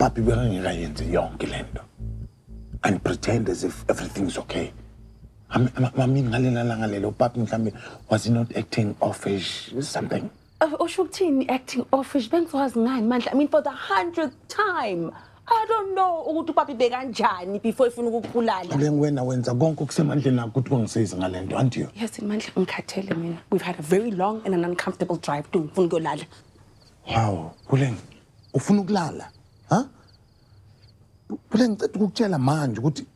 upapi bekangekayenzi yonke le nto. And pretend as if everything's okay. I mean, I mean ngalela langa lelo upapi mhlambe was he not acting offish something? Uh, usho ukuthini acting offish? Bengizowazi ngani mandla? I mean for the hundredth time. I don't know ukuthi upapi bekanjani before efuna ukukubulala Buleng wena wenza konke okusemandleni akho ukuthi ungisize ngale nto aren't you? Yes mandla ngikhathele mina. We've had a very long and an uncomfortable drive to ngifuna ukuyolala Wow, Buleng, ufuna ukulala? Ha? Buleng ngicela ukukutshela manje ukuthi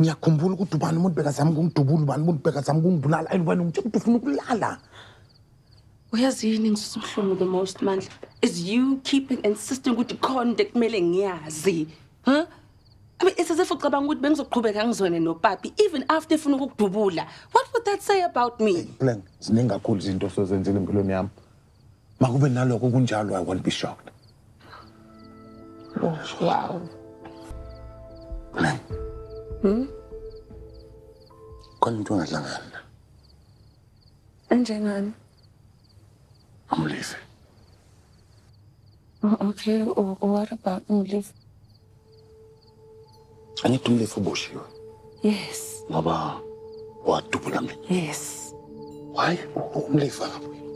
ngiyakhumbula ukuthi ubani umuntu bekazama ukungidubula ubani umuntu bekazama ukungibulala and wena ungitshela ukuthi ufuna ukulala. uyazi yini ngizwisa ubuhlungu the most mandla is you keeping insisting ukuthi khona into ekumele ngiyazi huh? I mean, it's as if ucabanga ukuthi bengizoqhubeka ngizone nopapi even after efuna ukukudubula what would that say about me Buleng, ziningi kakhulu izinto osozenzile empilweni yami. Makube naloko kunjalo I won't be shocked. Wow. Man. Hmm? Kon doon lang aan. Andiyan aan. I'm leaving. Oh, okay, oh, what about you leaving? I need to leave for Boshio. Yes. Baba, what to Yes. Why? Umleave.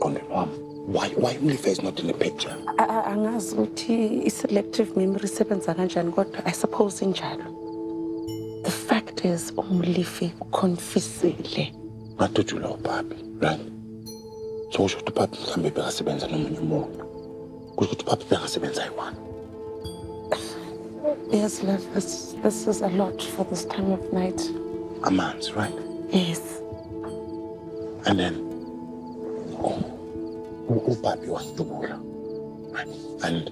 Only mom. Why why umlive is not in the picture? A- a- angazi ukuthi i-selective memory isebenza kanjani kodwa i suppose injalo. The fact is umlifi uconfisile ngadujula upapi right? So kusho ukuthi upapi mhlawumbe bekasebenza nomunye umuntu. Kusho ukuthi upapi bengasebenza yi-one yes love this, this is a lot for this time of night. Amanzi right? Yes. And then u- upapi wasidubula and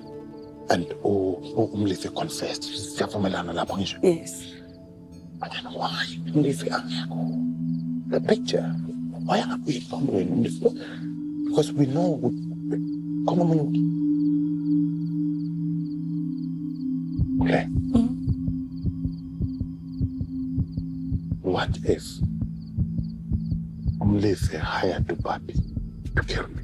and u- u- umlifi confessed. Siyavumelana lapho ngisho. Yes. But then why umlifi angekho? The picture why angabuyi kwenu umlifi? Because we know khona omunye okay. Mm-hmm. What if Umlife hired Upapi to kill me?